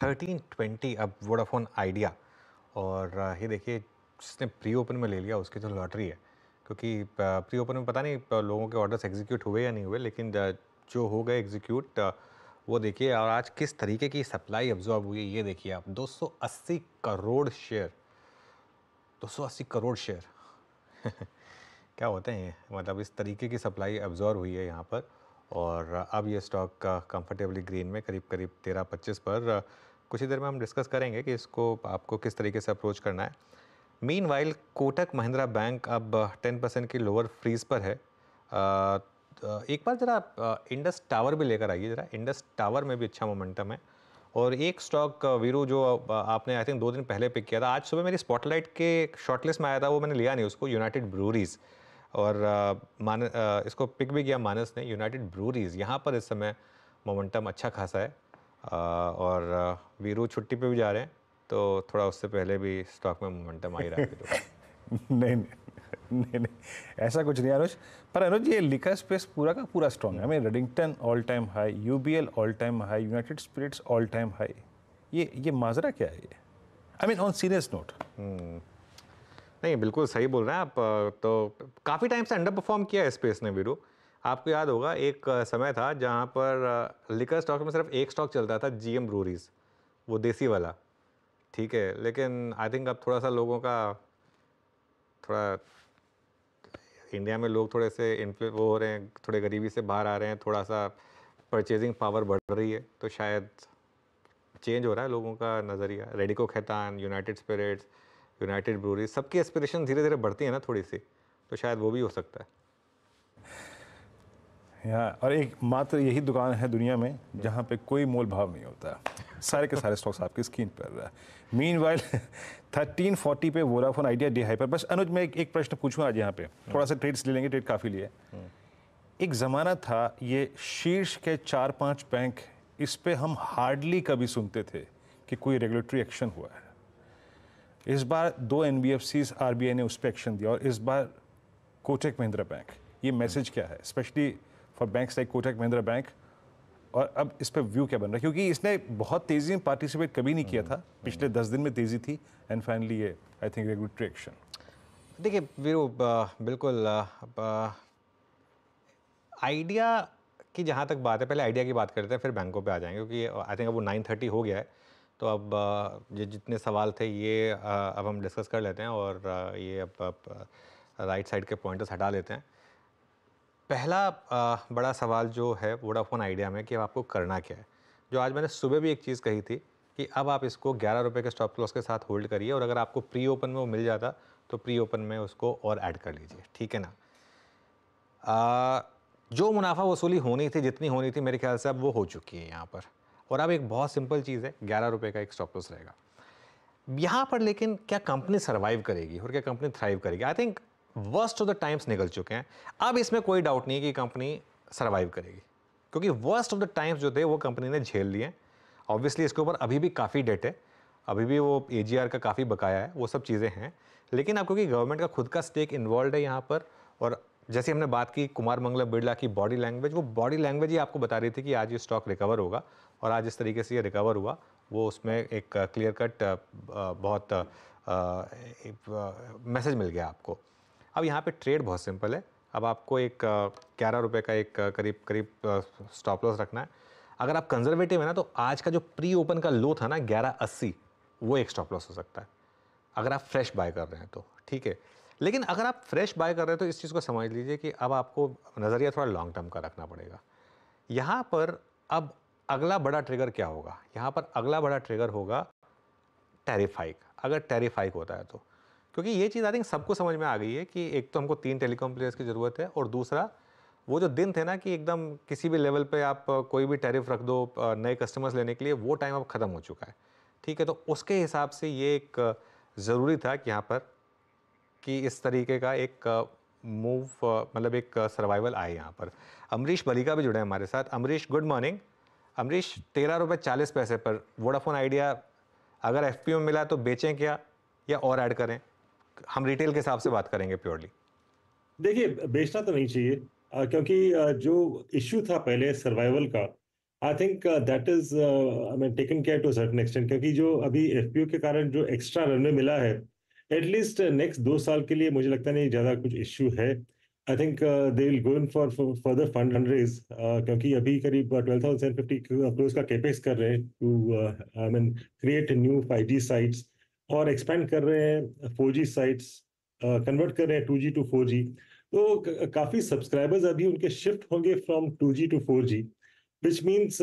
Thirteen twenty अब Vodafone Idea और ये देखिए, जिसने प्री ओपन में ले लिया, उसकी तो लॉटरी है। क्योंकि प्री ओपन में पता नहीं लोगों के ऑर्डर्स एग्जीक्यूट हुए या नहीं हुए, लेकिन जो हो गए एग्जीक्यूट वो देखिए, और आज किस तरीके की सप्लाई अब्जॉर्ब हुई, ये देखिए आप 280 करोड़ शेयर 280 करोड़ शेयर क्या होते हैं मतलब इस तरीके की सप्लाई अब्जॉर्व हुई है यहाँ पर। और अब ये स्टॉक कंफर्टेबली ग्रीन में करीब करीब तेरह पच्चीस पर, कुछ ही देर में हम डिस्कस करेंगे कि इसको आपको किस तरीके से अप्रोच करना है। Meanwhile Kotak Mahindra bank अब टेन परसेंट की लोअर फ्रीज पर है। एक बार ज़रा इंडस टावर भी लेकर आइए ज़रा। इंडस टावर में भी अच्छा मोमेंटम है। और एक स्टॉक वीरू जो आपने आई थिंक दो दिन पहले पिक किया था, आज सुबह मेरी स्पॉटलाइट के शॉर्टलिस्ट में आया था, वो मैंने लिया नहीं, उसको यूनाइटेड ब्रूरीज़ और मान इसको पिक भी किया मानस ने यूनाइटेड ब्रूरीज। यहाँ पर इस समय मोमेंटम अच्छा खासा है। और वीरू छुट्टी पे भी जा रहे हैं तो थोड़ा उससे पहले भी स्टॉक में मोमेंटम आ ही रहा है तो। नहीं नहीं नहीं ऐसा कुछ नहीं अनुज पर अनुज ये लिखा स्पेस पूरा का पूरा स्ट्रॉन्ग है। हमें Redington all time high UBL all time high United Spirits all time high ये ये माजरा क्या है ये? I mean on serious note नहीं, बिल्कुल सही बोल रहे हैं आप तो काफ़ी टाइम से अंडर परफॉर्म किया है स्पेस ने वीरू आपको याद होगा, एक समय था जहाँ पर लिकर स्टॉक में सिर्फ़ एक स्टॉक चलता था जी एम ब्रूरीज वो देसी वाला। ठीक है, लेकिन आई थिंक अब थोड़ा सा लोगों का, थोड़ा इंडिया में लोग थोड़े से इन्फ्लु वो हो रहे हैं, थोड़े गरीबी से बाहर आ रहे हैं, थोड़ा सा परचेजिंग पावर बढ़ रही है तो शायद चेंज हो रहा है लोगों का नज़रिया। Radico Khaitan United Spirits United Brewery सबकी एस्पिरेशन धीरे धीरे बढ़ती है ना थोड़ी सी तो शायद वो भी हो सकता है। यहाँ और एक मात्र यही दुकान है दुनिया में जहाँ पे कोई मोल भाव नहीं होता। सारे के सारे स्टॉक्स आपकी स्क्रीन पर रहा है। मीन वाइल थर्टीन फोर्टी पे वोडाफोन आइडिया डी हाई पर बस अनुज मैं एक, एक प्रश्न पूछूँ आज यहाँ पे। थोड़ा सा ट्रेड्स ले लेंगे ट्रेड काफ़ी लिए। एक ज़माना था ये शीर्ष के चार पाँच बैंक इस पे हम हार्डली कभी सुनते थे कि कोई रेगुलेटरी एक्शन हुआ है। इस बार दो N B F Cs R B I ने उस पर एक्शन दिया और इस बार कोटक महिंद्रा बैंक ये मैसेज क्या है? Specially for banks like Kotak Mahindra bank और अब इस पर व्यू क्या बन रहा है? क्योंकि इसने बहुत तेज़ी में पार्टिसिपेट कभी नहीं किया था। पिछले दस दिन में तेज़ी थी एंड फाइनली ये आई थिंक रेगुलेटरी एक्शन देखिए वीरू बिल्कुल आइडिया की जहाँ तक बात है पहले आइडिया की बात करते हैं फिर बैंकों पे आ जाएँगे क्योंकि आई थिंक अब वो नाइन थर्टी हो गया है। तो अब ये जितने सवाल थे ये अब हम डिस्कस कर लेते हैं और ये अब, अब राइट साइड के पॉइंटर्स हटा लेते हैं। पहला बड़ा सवाल जो है वोडाफोन आइडिया में कि अब आपको करना क्या है? जो आज मैंने सुबह भी एक चीज़ कही थी कि अब आप इसको ग्यारह रुपये के स्टॉप लॉस के साथ होल्ड करिए और अगर आपको प्री ओपन में वो मिल जाता तो प्री ओपन में उसको और ऐड कर लीजिए ठीक है ना? आ, जो मुनाफा वसूली होनी थी जितनी होनी थी मेरे ख्याल से अब वो हो चुकी है यहाँ पर। और अब एक बहुत सिंपल चीज़ है, ग्यारह रुपये का एक स्टॉप लॉस रहेगा। यहाँ पर लेकिन क्या कंपनी सर्वाइव करेगी और क्या कंपनी थ्राइव करेगी? I think worst of the times निकल चुके हैं। अब इसमें कोई डाउट नहीं है कि कंपनी सर्वाइव करेगी, क्योंकि वर्स्ट ऑफ़ द टाइम्स जो थे वो कंपनी ने झेल लिए। ऑब्वियसली इसके ऊपर अभी भी काफ़ी डेट है, अभी भी वो एजीआर का काफ़ी बकाया है, वो सब चीज़ें हैं। लेकिन अब क्योंकि गवर्नमेंट का खुद का स्टेक इन्वॉल्व है यहाँ पर, और जैसे हमने बात की कुमार मंगलम बिरला की बॉडी लैंग्वेज वो बॉडी लैंग्वेज ही आपको बता रही थी कि आज ये स्टॉक रिकवर होगा। और आज इस तरीके से ये रिकवर हुआ, वो उसमें एक क्लियर कट बहुत मैसेज मिल गया आपको। अब यहाँ पे ट्रेड बहुत सिंपल है। अब आपको एक ग्यारह रुपये का एक करीब करीब स्टॉप लॉस रखना है। अगर आप कंजर्वेटिव है ना तो आज का जो प्री ओपन का लो था ना, ग्यारह अस्सी, वो एक स्टॉप लॉस हो सकता है। अगर आप फ्रेश बाय कर रहे हैं तो ठीक है। लेकिन अगर आप फ्रेश बाय कर रहे हैं तो इस चीज़ को समझ लीजिए कि अब आपको नज़रिया थोड़ा लॉन्ग टर्म का रखना पड़ेगा। यहाँ पर अब अगला बड़ा ट्रिगर क्या होगा? यहाँ पर अगला बड़ा ट्रिगर होगा टैरिफ हाइक अगर टैरिफ हाइक होता है तो। क्योंकि ये चीज़ आई थिंक सबको समझ में आ गई है कि एक तो हमको तीन टेलीकॉम प्लेयर्स की ज़रूरत है और दूसरा, वो जो दिन थे ना कि एकदम किसी भी लेवल पे आप कोई भी टैरिफ रख दो नए कस्टमर्स लेने के लिए, वो टाइम अब ख़त्म हो चुका है। ठीक है तो उसके हिसाब से ये एक ज़रूरी था कि यहाँ पर कि इस तरीके का एक मूव मतलब एक सर्वाइवल आए यहाँ पर। अमरीश बलिका भी जुड़े हैं हमारे साथ। अमरीश गुड मॉर्निंग अमरीश, तेरह रुपये चालीस पैसे पर वोडाफोन आइडिया अगर एफ़ में मिला तो बेचें क्या या और ऐड करें? हम रिटेल के हिसाब से बात करेंगे प्योरली देखिए, बेचना तो नहीं चाहिए क्योंकि जो इश्यू था पहले सर्वाइवल का I think that is I mean taken care to certain extent क्योंकि जो अभी एफपीओ के कारण जो एक्स्ट्रा रनवे मिला है एटलीस्ट नेक्स्ट दो साल के लिए मुझे लगता नहीं ज़्यादा कुछ इश्यू है। I think they will go in for further fund raise क्योंकि अभी करीब twelve thousand seven fifty crores का केपेक्स कर रहे हैं to I mean create new five G sites और एक्सपेंड कर रहे हैं फोर जी साइट्स कन्वर्ट कर रहे हैं two G to four G तो काफ़ी सब्सक्राइबर्स अभी उनके शिफ्ट होंगे from two G to four G which means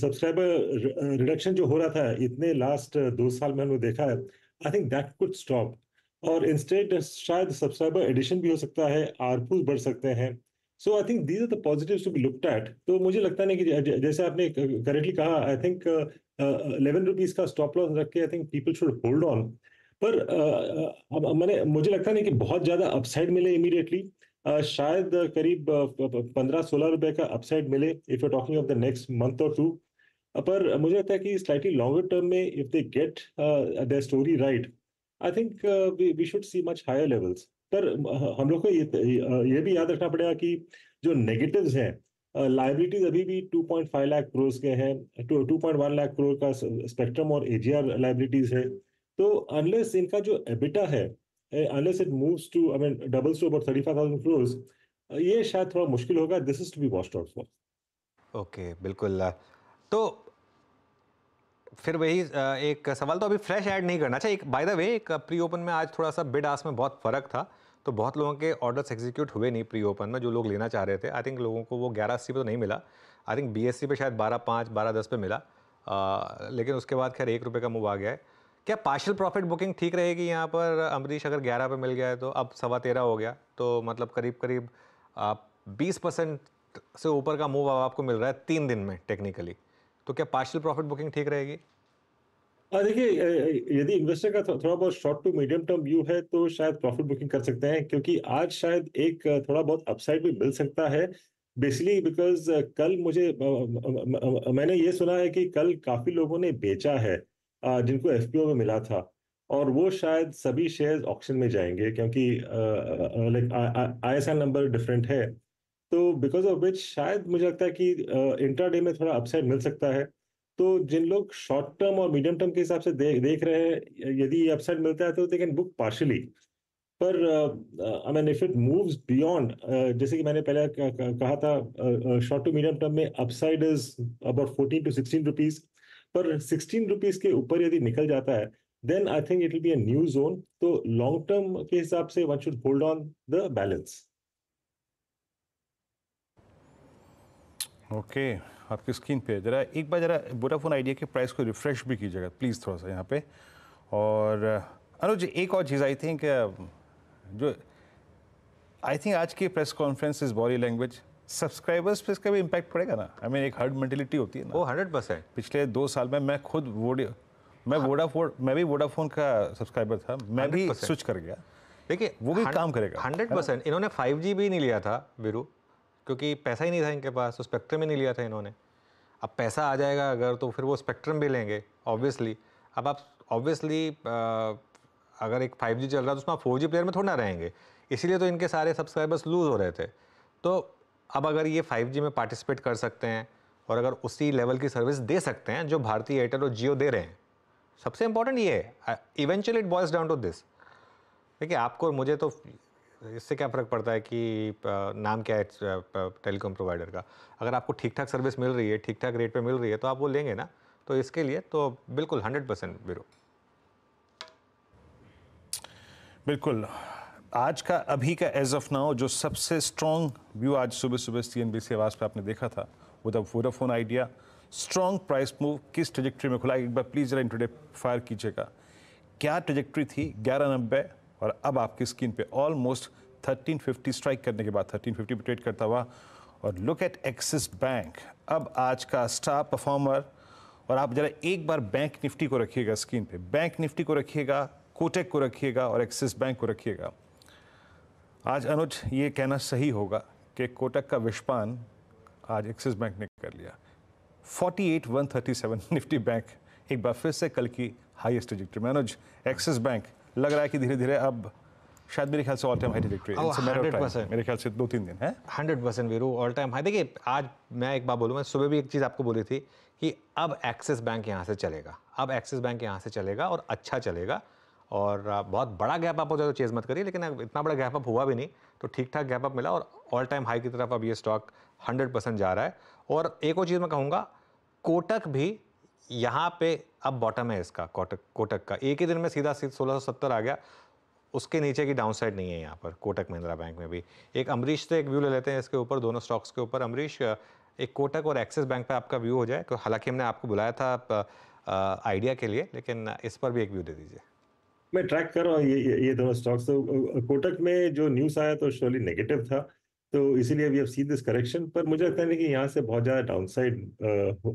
subscriber reduction जो हो रहा था इतने लास्ट uh, दो साल में हमने देखा है I think that could stop और इंस्टेड शायद सब्सक्राइबर एडिशन भी हो सकता है आरपूस बढ़ सकते हैं। So I think these are the positives to be looked at तो मुझे लगता नहीं कि जैसे आपने करेक्टली कहा आई थिंक इलेवन रुपीज़ का स्टॉप लॉस रख के I think people should hold on पर uh, uh, मैंने मुझे लगता नहीं कि बहुत ज़्यादा अपसाइड मिले इमीडिएटली शायद करीब पंद्रह सोलह रुपए का अपसाइड मिले if you talking of the next month और टू पर मुझे लगता है कि स्लाइटली लॉन्गर टर्म में if they get the story right I think we should see much higher levels पर हम लोग को ये ये भी याद रखना पड़ेगा कि जो नेगेटिव्स हैं लाइबिलिटीज अभी भी 2.5 लाख करोड़ के हैं 2.1 लाख करोड़ का स्पेक्ट्रम और एजीआर लाइबिलिटीज है। तो अनलेस इनका जो एबिटा है unless it moves to, I mean, doubles to about 35,000 crores, ये शायद थोड़ा मुश्किल होगा। This is to be watched out for okay बिल्कुल। तो फिर वही एक सवाल तो अभी फ्रेश ऐड नहीं करना अच्छा एक बाय द वे एक प्री ओपन में आज थोड़ा सा बिड आस में बहुत फ़र्क था तो बहुत लोगों के ऑर्डर्स एग्जीक्यूट हुए नहीं प्री ओपन में जो लोग लेना चाह रहे थे। आई थिंक लोगों को वो ग्यारह अस्सी पे तो नहीं मिला। आई थिंक बीएससी पे शायद बारह पाँच बारह दस पे मिला। आ, लेकिन उसके बाद खैर एक रुपये का मूव आ गया है। क्या पार्शल प्रॉफिट बुकिंग ठीक रहेगी यहाँ पर? अमरीश अगर ग्यारह पे मिल गया है तो अब सवा तेरह हो गया। तो मतलब करीब करीब बीस परसेंट से ऊपर का मूव अब आपको मिल रहा है तीन दिन में टेक्निकली तो क्या पार्शियल प्रॉफिट बुकिंग ठीक रहेगी? देखिए यदि इन्वेस्टर का थोड़ा बहुत short to medium term view है तो शायद प्रॉफिट बुकिंग कर सकते हैं, क्योंकि आज शायद एक, थोड़ा बहुत अपसाइड भी मिल सकता है। बेसिकली बिकॉज़ कल मुझे मैंने ये सुना है कि कल काफ़ी लोगों ने बेचा है जिनको एफपीओ में मिला था, और वो शायद सभी शेयर्स ऑक्शन में जाएँगे, क्योंकि like I S number different है। तो बिकॉज़ ऑफ़ विच शायद मुझे लगता है कि डे में थोड़ा अपसाइड मिल सकता है। तो जिन लोग शॉर्ट टर्म और मीडियम टर्म के हिसाब से दे, देख रहे हैं यदि अपसाइड मिलता है तो दे कैन बुक पार्शली पर I mean if it moves beyond जैसे कि मैंने पहले कहा था शॉर्ट टू मीडियम टर्म में upside is about fourteen to sixteen rupees पर सिक्सटीन रुपीज़ के ऊपर यदि निकल जाता है then I think it will be a new zone तो लॉन्ग टर्म के हिसाब से one should hold on the balance okay आपकी स्क्रीन पे जरा एक बार जरा वोडाफोन आइडिया के प्राइस को रिफ्रेश भी कीजिएगा प्लीज़ थोड़ा सा यहाँ पे। और अनुज एक और चीज़ आई थिंक जो आई थिंक आज की press conference is body language subscribers पे इसका भी इम्पैक्ट पड़ेगा ना? आई I मीन mean, एक हर्ड मेंटेलिटी होती है ना। वो हंड्रेड परसेंट पिछले दो साल में मैं खुद वोड मैं वोडाफोन हाँ। मैं भी वोडाफोन का सब्सक्राइबर था मैं भी स्विच कर गया। देखिए वो भी काम करेगा हंड्रेड परसेंट इन्होंने फाइव जी भी नहीं लिया था वीरू क्योंकि पैसा ही नहीं था इनके पास तो स्पेक्ट्रम ही नहीं लिया था इन्होंने। अब पैसा आ जाएगा अगर तो फिर वो स्पेक्ट्रम भी लेंगे ऑब्वियसली अब आप ऑब्वियसली अगर एक फाइव चल रहा है तो उसमें आप फोर प्लेयर में थोड़ा ना रहेंगे। इसीलिए तो इनके सारे सब्सक्राइबर्स लूज हो रहे थे। तो अब अगर ये 5G में पार्टिसिपेट कर सकते हैं, और अगर उसी लेवल की सर्विस दे सकते हैं, जो भारतीय एयरटेल और जियो दे रहे हैं, सबसे इंपॉर्टेंट ये है eventually it boils down to this देखिए, आपको मुझे तो इससे क्या फ़र्क पड़ता है कि नाम क्या है टेलीकॉम प्रोवाइडर का? अगर आपको ठीक ठाक सर्विस मिल रही है ठीक ठाक रेट पे मिल रही है तो आप वो लेंगे ना? तो इसके लिए तो बिल्कुल हंड्रेड परसेंट बिरो बिल्कुल। आज का, अभी का एज ऑफ़ नाउ जो सबसे स्ट्रॉन्ग व्यू आज सुबह सुबह सी एन बी सी आवाज़ पर आपने देखा था, वो the Vodafone Idea strong price move किस ट्रजेक्ट्री में खुला? एक बार प्लीज़ जरा इंटरडे फायर कीजिएगा। क्या ट्रजेक्ट्री थी? ग्यारह नब्बे और अब आपकी स्क्रीन पे ऑलमोस्ट 1350 स्ट्राइक करने के बाद 1350 पे ट्रेड करता हुआ और लुक एट एक्सिस बैंक अब आज का स्टार परफॉर्मर और आप जरा एक बार बैंक निफ्टी को रखिएगा स्क्रीन पे। बैंक निफ्टी को रखिएगा कोटेक को रखिएगा और एक्सिस बैंक को रखिएगा। आज अनुज ये कहना सही होगा कि कोटक का विस्पान आज एक्सिस बैंक ने कर लिया। 48,137 निफ्टी बैंक एक बार फिर से कल की हाईएस्ट ट्रजेक्टरी में। अनुज एक्सिस बैंक लग रहा है कि धीरे धीरे अब शायद मेरे ख्याल से all time high trajectory Oh, 100%. मेरे ख्याल से दो तीन दिन है। हंड्रेड परसेंट वीरू ऑल टाइम हाई देखिए आज मैं एक बात बोलूँ मैं सुबह भी एक चीज़ आपको बोली थी कि अब एक्सिस बैंक यहाँ से चलेगा। अब एक्सिस बैंक यहाँ से चलेगा और अच्छा चलेगा। और बहुत बड़ा गैप अप हो जाए तो चेज़ मत करिए लेकिन इतना बड़ा गैप अप हुआ भी नहीं तो ठीक ठाक गैप अप मिला और ऑल टाइम हाई की तरफ़ अब ये स्टॉक हंड्रेड परसेंट जा रहा है। और एक और चीज़ मैं कहूँगा कोटक भी यहाँ पे अब बॉटम है इसका, कोटक कोटक का। एक ही दिन में सीधा सोलह आ गया। उसके नीचे की डाउन साइड नहीं है यहाँ पर, कोटक महिंद्रा बैंक में भी। एक अमरीश से एक व्यू ले लेते हैं इसके ऊपर, दोनों स्टॉक्स के ऊपर। अमरीश, एक कोटक और एक्सिस बैंक पर आपका व्यू हो जाए तो हालाँकि हमने आपको बुलाया था आइडिया के लिए, लेकिन इस पर भी एक व्यू दे दीजिए। मैं ट्रैक कर रहा हूँ, ये ये दोनों स्टॉक्स तो कोटक में जो न्यूज़ आया तो श्योरली नेगेटिव था। तो इसीलिए we have seen this correction पर मुझे लगता है कि यहाँ से बहुत ज़्यादा डाउनसाइड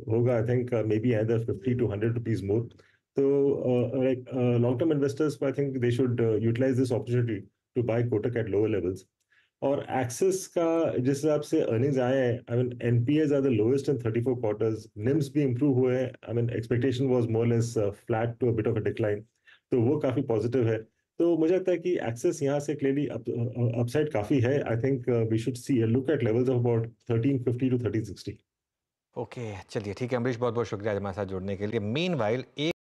होगा I think may be either fifty to hundred rupees more तो like long term investors I think they should utilize this opportunity to buy Kotak at lower levels और एक्सिस का जिस हिसाब से अर्निंग्स आए हैं I mean NPAs are the lowest in 34 quarters NIMs भी improve हुए हैं. I mean expectation was more less flat to a bit of a decline तो वो काफ़ी पॉजिटिव है. तो मुझे लगता है कि एक्सेस यहाँ से क्लियरली अपसाइड काफ़ी है। I think we should see look at levels of about 1350 to 1360 okay चलिए, ठीक है, अमरीश बहुत बहुत शुक्रिया हमारे साथ जुड़ने के लिए। मीन एक